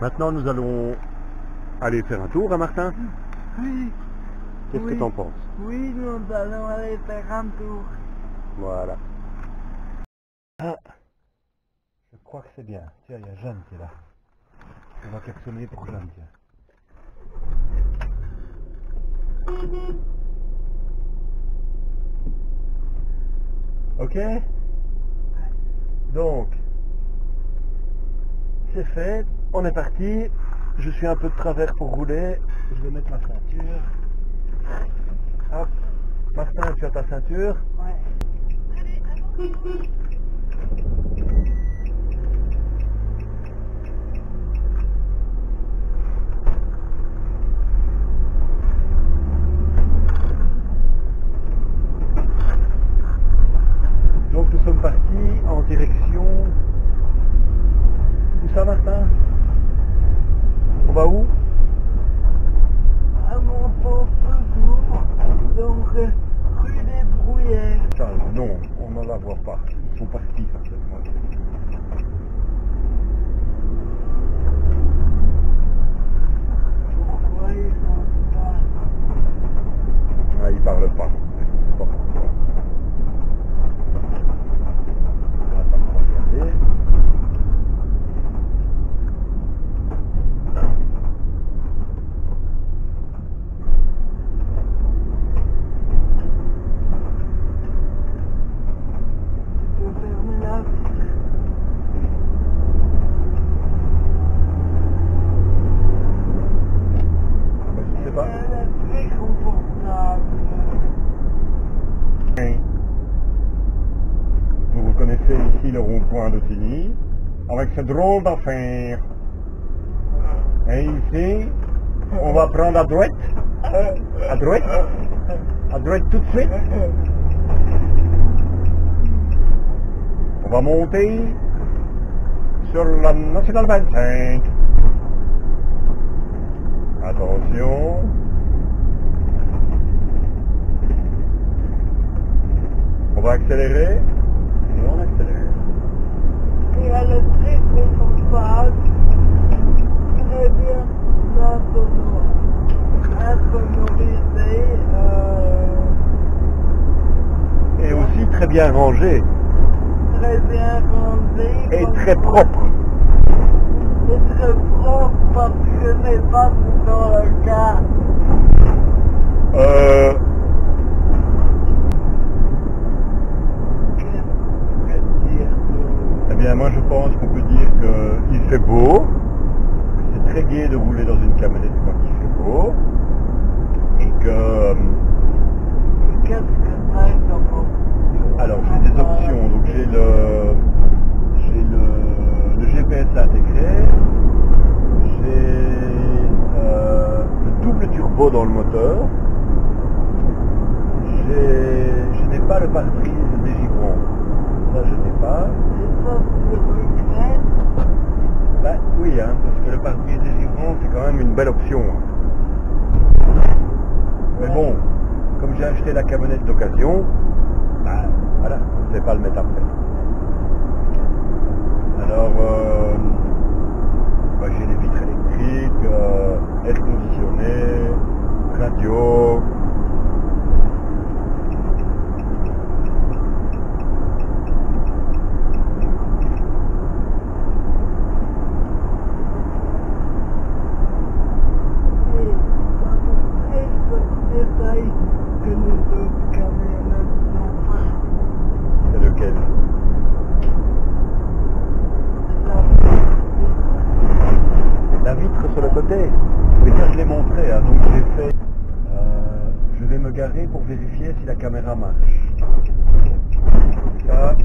Maintenant, nous allons aller faire un tour, hein, Martin? Oui, Qu'est-ce Oui. que t'en penses? Oui, nous allons aller faire un tour. Voilà. Ah, je crois que c'est bien. Tiens, il y a Jeanne qui est là. On va klaxonner pour Jeanne, tiens. Ok? Donc, c'est fait, on est parti. Je suis un peu de travers pour rouler. Je vais mettre ma ceinture. Hop. Martin, tu as ta ceinture nous sommes partis en direction... Où ça Martin On va où À mon pauvre jour, donc euh, rue des Brouillères. Charles, non, on ne la voit pas. Ils sont partis certainement. Pourquoi ils sont pas Ah, ils parlent pas. Je sais pas pourquoi. On va pas trop regarder. Tu peux fermer la vitre. Ben, je sais pas. Elle est très confortable. Oui. Vous reconnaissez ici le rond-point d'Ottigny, avec ce drôle d'affaire. Et ici, on va prendre à droite, à droite, à droite tout de suite. On va monter sur la Nationale 25. Attention. On va accélérer. Et on accélère. Et elle est très confortable. Très bien insonor- insonorisée. Euh, Et aussi très bien rangé très bien rangée. et très propre. C'est très propre parce que ce n'est pas dans le cas. Euh, Qu'est-ce qu'on peut dire de- eh bien, moi je pense qu'on peut dire qu'il fait beau, que c'est très gai de rouler dans une camionnette quand il fait beau, et que euh, Qu'est-ce que c'est comme option Alors j'ai des options, donc j'ai le j'ai le, le GPS intégré, j'ai euh, le double turbo dans le moteur, j'ai je n'ai pas le pare-brise des givrons, ça je n'ai pas. Et ça, tu regrettes Ben oui hein, parce que le pare-brise des givrons c'est quand même une belle option. hein. Mais bon, j'ai acheté la camionnette d'occasion, ben voilà, on ne sait pas le mettre après. Alors, euh, j'ai des vitres électriques, euh, air conditionné, radio. Et ça me fait ce détail que les autres camionnettes n'ont pas. C'est lequel La La vitre sur le côté. Mais ça, je l'ai montré, hein, donc j'ai fait. euh, je vais me pour vérifier si la caméra marche. Ça,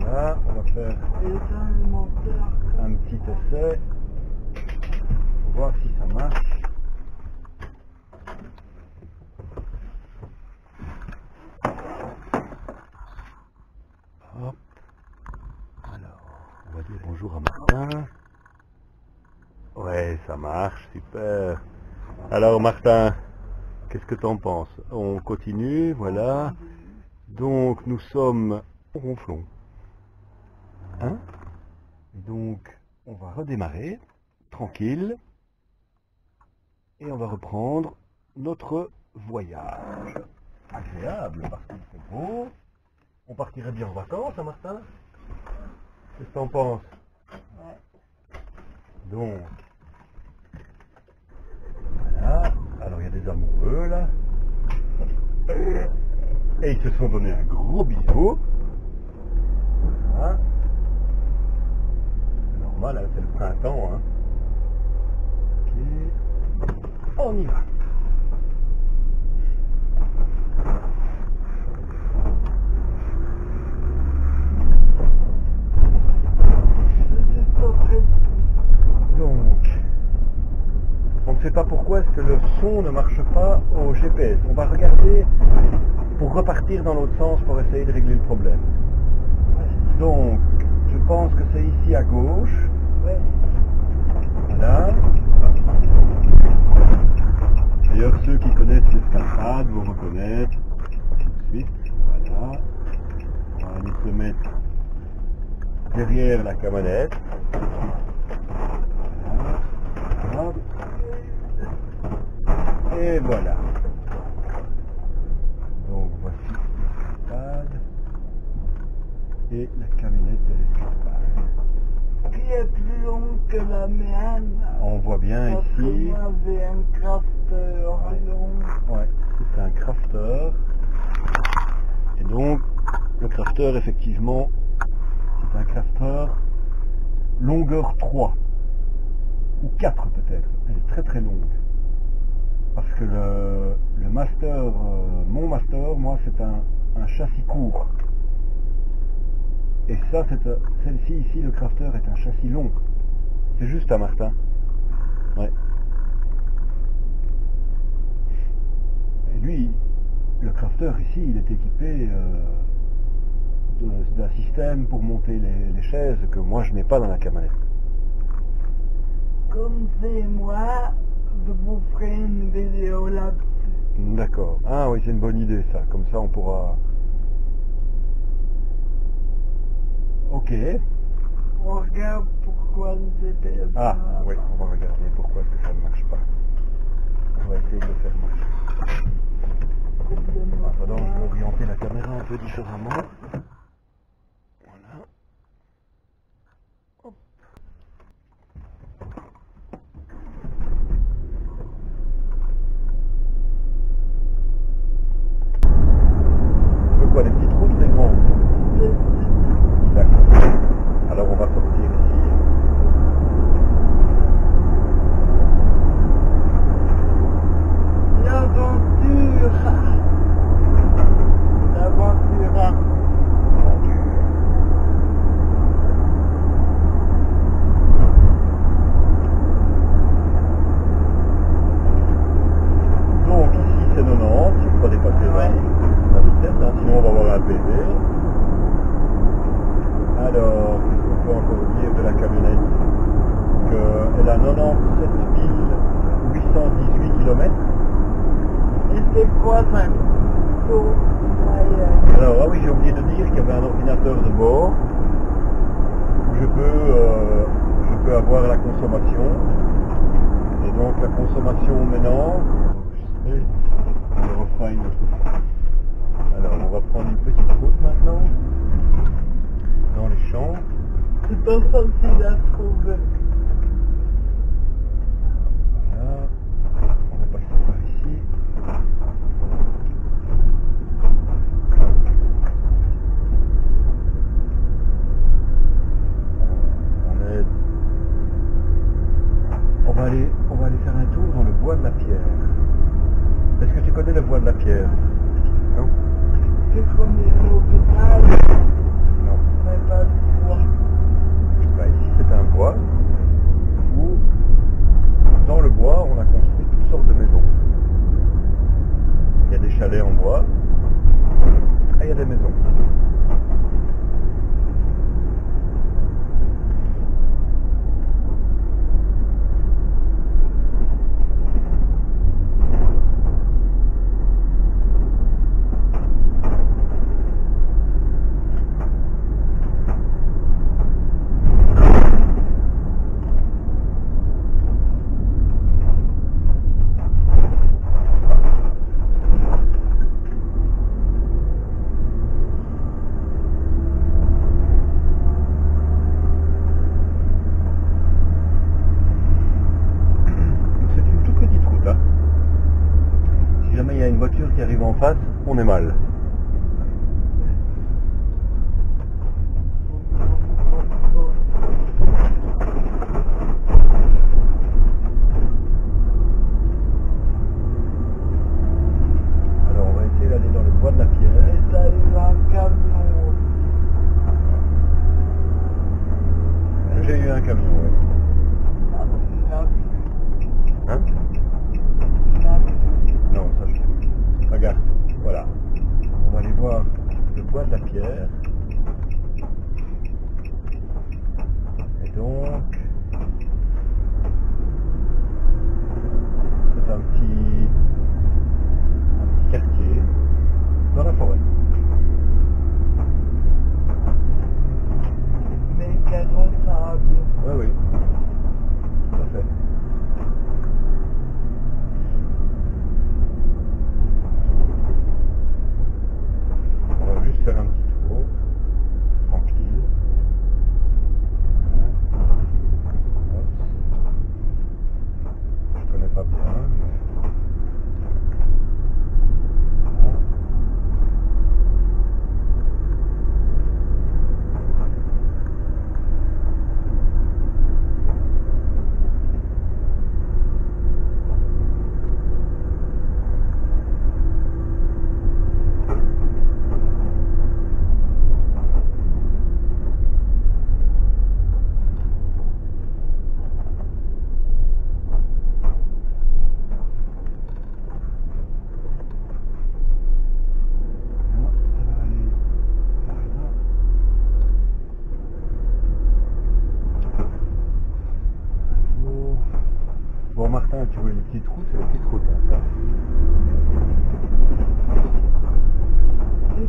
voilà, on va faire un petit essai pour voir si ça marche. Alors, on va dire bonjour à Martin. Ouais, ça marche, super. Alors Martin, qu'est-ce que tu en penses? On continue, voilà. Donc nous sommes au ronflon. Hein? Donc on va redémarrer tranquille. Et on va reprendre notre voyage. Agréable parce qu'il fait beau. On partirait bien en vacances, hein Martin? Qu'est-ce que t'en penses? Donc, voilà. A des amoureux là. Et ils se sont donné un gros bisou. Voilà. C'est normal, hein, c'est le printemps. Hein. On y va. Donc, ne sait pas pourquoi est-ce que le son ne marche pas au GPS. On va regarder pour repartir dans l'autre sens pour essayer de régler le problème. Donc, je pense que c'est ici à gauche. Voilà. D'ailleurs, ceux qui connaissent l'escalade vont reconnaître tout de suite. Voilà. On va aller se mettre derrière la camionnette. Et voilà. Donc voici l'escalade et la camionnette de l'escalade. Qui est plus long que la mienne? On voit bien Parce ici. un crafter. Ouais, c'est un crafter. Et donc, le crafter, effectivement, c'est un crafter longueur 3. Ou 4 peut-être. Elle est très très longue. Parce que le, le master, euh, mon master, moi, c'est un, un châssis court. Et ça, euh, celle-ci ici, le crafter est un châssis long. C'est juste à Martin. Ouais. Et lui, le crafter ici, il est équipé euh, d'un système pour monter les, chaises que moi je n'ai pas dans la camionnette. Comme c'est moi, je vous ferai une vidéo là-dessus. D'accord. Ah oui, c'est une bonne idée ça. Comme ça, on pourra. Ok. On regarde pourquoi le GPS. Ah oui, on va regarder pourquoi est-ce que ça ne marche pas. On va essayer de le faire marcher. Attends, je vais orienter la caméra un peu différemment. Voilà. Hop. Tu veux quoi, les petites routes ou les grandes D'accord. Alors on va sortir ici. L'aventure. L'aventure. Donc ici c'est 90, il ne faut pas dépasser Ouais. la vitesse, hein, sinon on va avoir un PV. Alors, qu'est-ce qu'on peut encore dire de la camionnette Qu'elle a 97 818 km. Et c'est quoi ça Taux moyen. Alors, ah oui, j'ai oublié de dire qu'il y avait un ordinateur de bord où je euh, je peux avoir la consommation. Et donc la consommation maintenant, on. Alors, on va prendre une petite route maintenant, dans les champs. C'est pas facile à trouver. Voilà. On va passer par ici. On est... On va aller, on va aller faire un tour dans le bois de la pierre. Est-ce que tu connais le bois de la pierre Non Tu connais l'hôpital, Non. mais pas le bois. Bah, ici c'est un bois où dans le bois on a construit toutes sortes de maisons. Il y a des chalets en bois et il y a des maisons. arrive en face, on est mal. Bois de la pierre.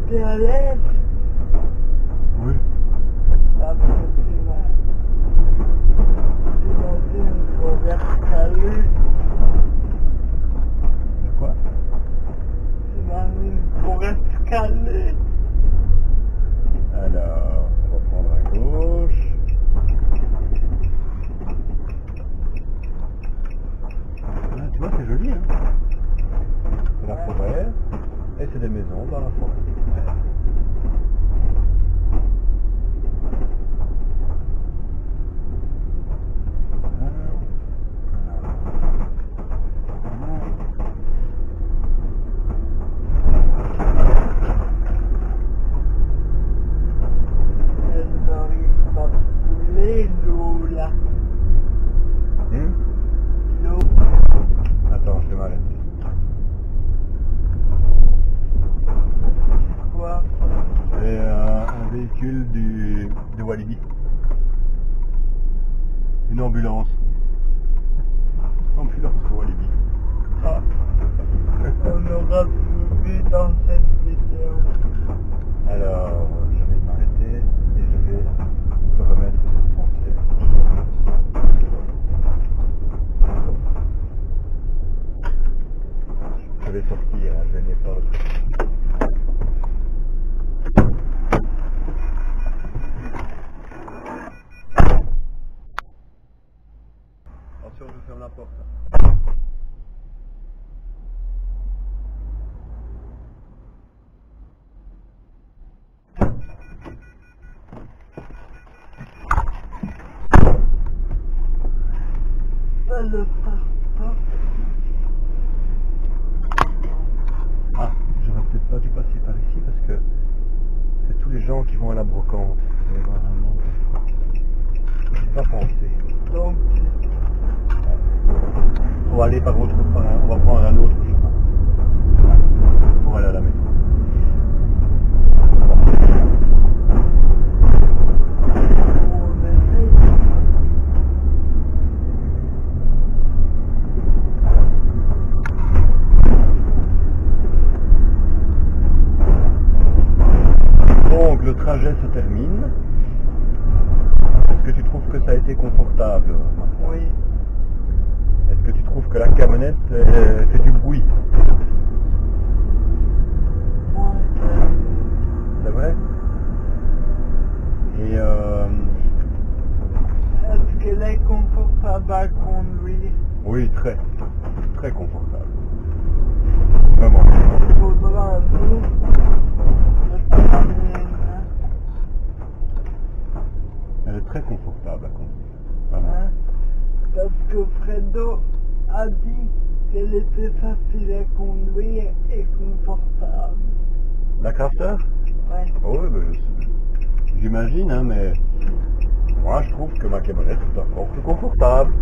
C'était à l'aise. Oui. La prochaine. C'est dans une forêt calée. De quoi? C'est dans une calée. Alors, on va prendre à gauche. Ah, tu vois, c'est joli, hein C'est la forêt, et c'est des maisons dans la forêt. Elle n'arrive pas à couler l'eau là. Hum L'eau. Attends, je vais m'arrêter. Quoi C'est euh, un véhicule du, de Walibi. Une ambulance. Ambulance de Walibi. Ah. On aura vu dans cette vidéo. Alors, je vais m'arrêter et je vais te remettre cette foncière. Je vais sortir, hein, je vais mettre par le Attention, je ferme la porte. Ça le part pas. Ah, j'aurais peut-être pas dû passer par ici parce que c'est tous les gens qui vont à la brocante. Il va y avoir un manque de J'ai pas pensé. Donc, On va prendre un autre chemin. Pour aller à la maison. Donc le trajet se termine. Est-ce que tu trouves que ça a été confortable Oui. Que tu trouves que la camionnette euh, fait du bruit C'est vrai? Et euh, est-ce qu'elle est confortable à conduire? Oui, très, très confortable. Vraiment. Je. Elle est très confortable à conduire. Vraiment. Hein, Parce que Fredo a dit qu'elle était facile à conduire et confortable. La Crafter Ouais. Oh oui, ben, j'imagine, hein, mais moi je trouve que ma camionnette est encore plus confortable.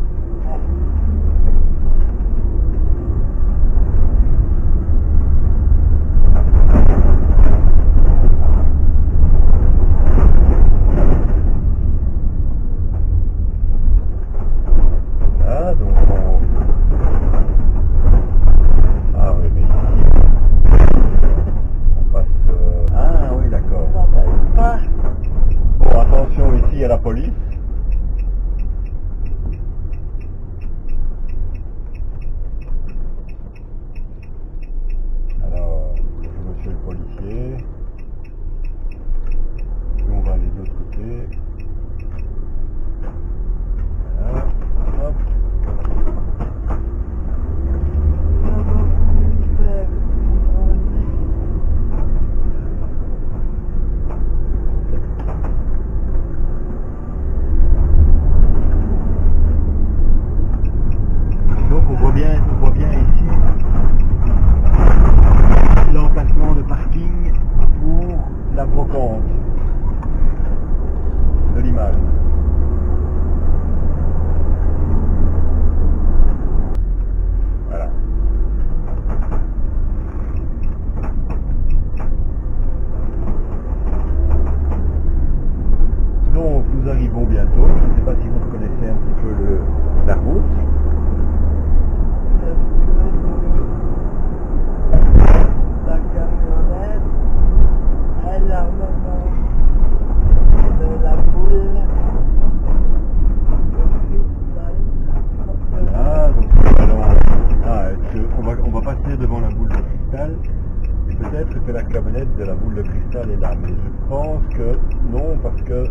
Cristal est là, mais je pense que non, parce que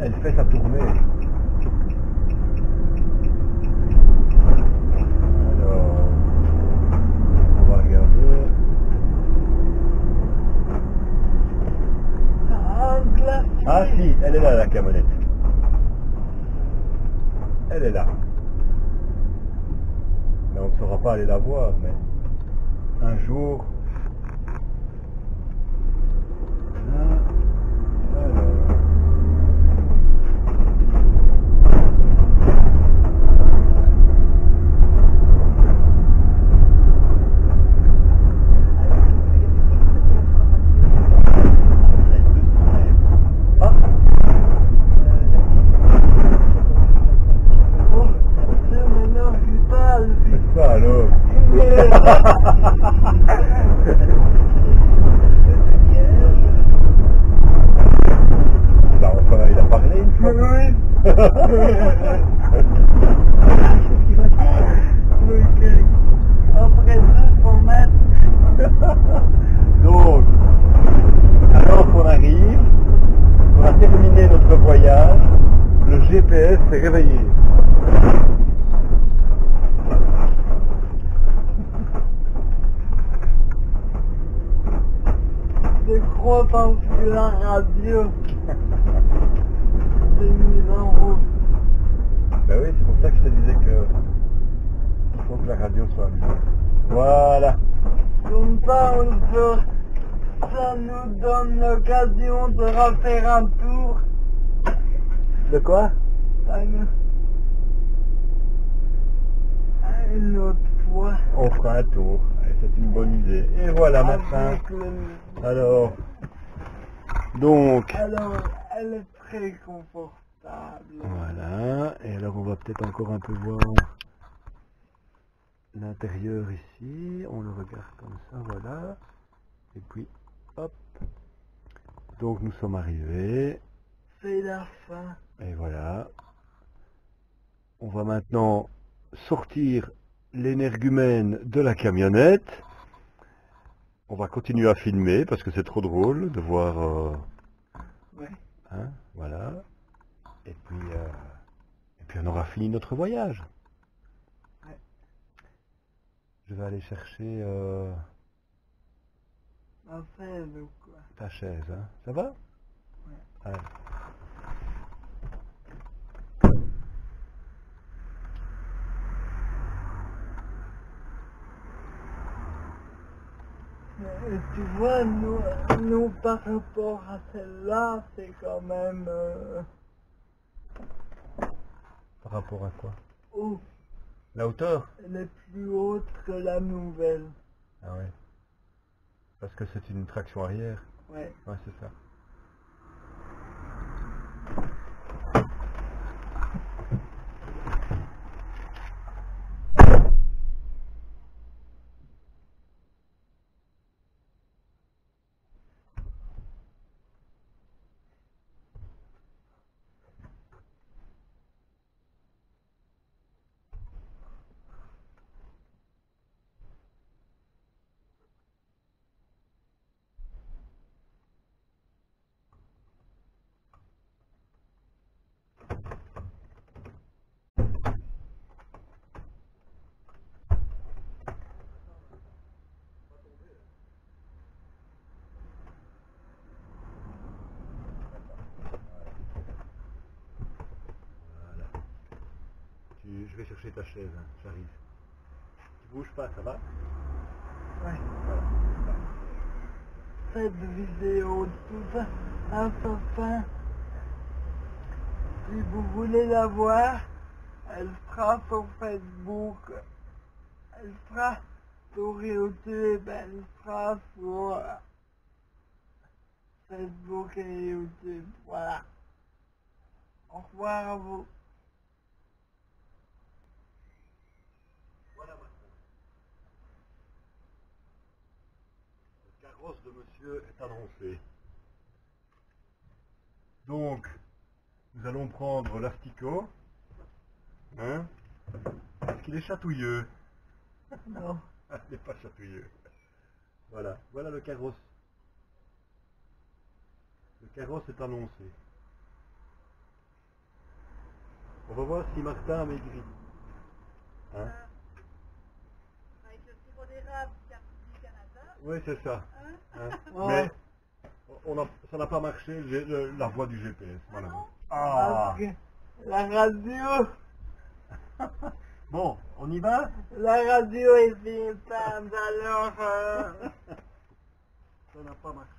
elle fait sa tournée. Alors, on va regarder. Ah si, elle est là la camionnette. Elle est là. Mais on ne saura pas aller la voir, mais un jour. Ah, alors. Ah, Oh, c'est maintenant cristal. c'est ça alors. Bah enfin, il a parlé une fois. Oui. Ok. Après 200 mètres, Donc, alors qu'on arrive, on a terminé notre voyage, s'est réveillé. je crois parce que la radio s'est mise en route. Ben oui, c'est pour ça que je te disais que il faut que la radio soit allumée. Voilà. Comme ça, on peut, ça nous donne l'occasion de refaire un tour. De quoi? Nous- Une autre fois. On fera un tour. C'est une bonne idée. Et voilà maintenant. Le- Alors, donc, Alors, elle est très confortable. Voilà, et alors on va peut-être encore un peu voir l'intérieur ici, on le regarde comme ça, voilà, et puis hop, donc nous sommes arrivés, C'est la fin. et voilà, on va maintenant sortir l'énergumène de la camionnette, on va continuer à filmer parce que c'est trop drôle de voir, euh, Ouais. hein, voilà, et puis, euh, et puis on aura fini notre voyage. Ouais. Je vais aller chercher euh, Ma chaise ou quoi. Ta chaise, hein Ça va? Ouais. Ouais. Mais tu vois, nous, nous par rapport à celle-là, c'est quand même euh, Par rapport à quoi? Haut. La hauteur? Elle est plus haute que la nouvelle. Ah ouais. Parce que c'est une traction arrière. Ouais. Ouais, c'est ça. Voilà. Tu- je vais chercher ta chaise, hein, j'arrive. Tu bouges pas, ça va Ouais. Voilà. Cette vidéo, tout sa fin, si vous voulez la voir, elle sera sur Facebook. Elle sera sur YouTube, elle sera sur Facebook et YouTube. Voilà. Au revoir à vous. est annoncé. Donc, nous allons prendre l'asticot. Hein est qu'il est chatouilleux Non. Il n'est pas chatouilleux. Voilà, voilà le carrosse. Le carrosse est annoncé. On va voir si Martin a maigri. Hein? Oui, c'est ça. Hein Hein Oh. Mais on a, ça n'a pas marché, le la voie du GPS, voilà. non Ah que la radio, Bon, on y va? La radio est éteinte, alors... euh, Ça n'a pas marché.